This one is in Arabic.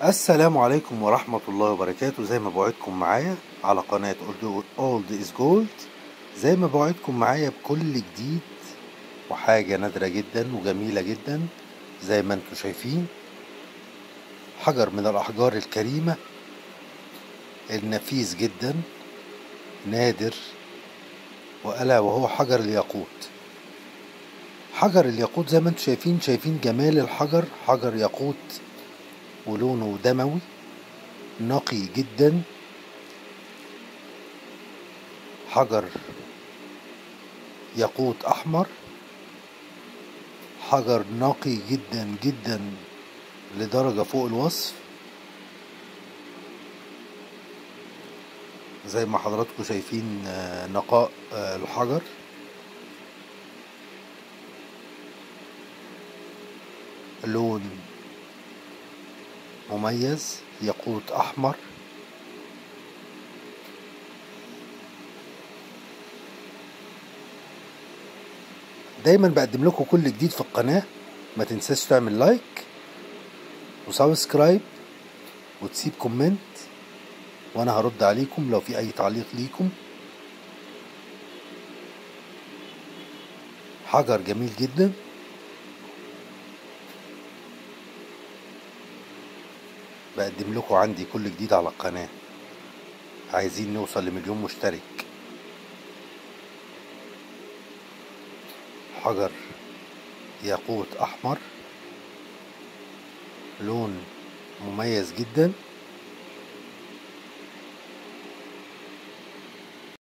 السلام عليكم ورحمة الله وبركاته. زي ما بوعدكم معايا على قناة Old is Gold. زي ما بوعدكم معايا بكل جديد وحاجة نادرة جدا وجميلة جدا. زي ما أنتم شايفين حجر من الأحجار الكريمة النفيس جدا نادر وألا وهو حجر الياقوت. حجر الياقوت زي ما أنتم شايفين شايفين جمال الحجر حجر ياقوت. ولونه دموي نقي جدا. حجر ياقوت أحمر حجر نقي جدا جدا لدرجة فوق الوصف. زي ما حضراتكم شايفين نقاء الحجر. لون مميز ياقوت أحمر. دايما بقدم لكم كل جديد في القناة. ما تنساش تعمل like و subscribe وتسيب comment وأنا هرد عليكم لو في أي تعليق ليكم. حجر جميل جدا. بقدم لكم عندي كل جديد على القناة. عايزين نوصل لمليون مشترك. حجر ياقوت أحمر لون مميز جدا.